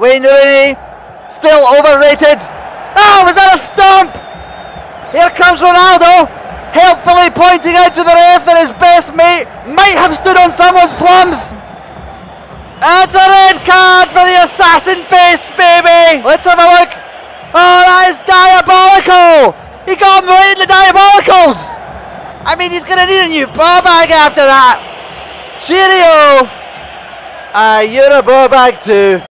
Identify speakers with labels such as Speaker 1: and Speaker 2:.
Speaker 1: Wayne Rooney, still overrated. Oh, was that a stomp? Here comes Ronaldo, helpfully pointing out to the ref that his best mate might have stood on someone's plums. It's a red card for the assassin faced baby. Let's have a look. Oh, that is diabolical. He got him right in the diabolicals. I mean, he's going to need a new ball bag after that. Cheerio. Uh, you're a ball bag too.